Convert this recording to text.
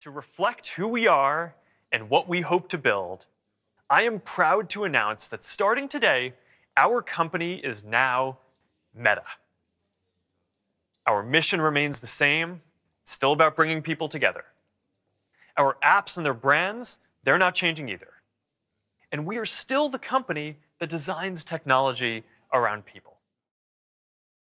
To reflect who we are and what we hope to build, I am proud to announce that starting today, our company is now Meta. Our mission remains the same. It's still about bringing people together. Our apps and their brands, they're not changing either. And we are still the company that designs technology around people.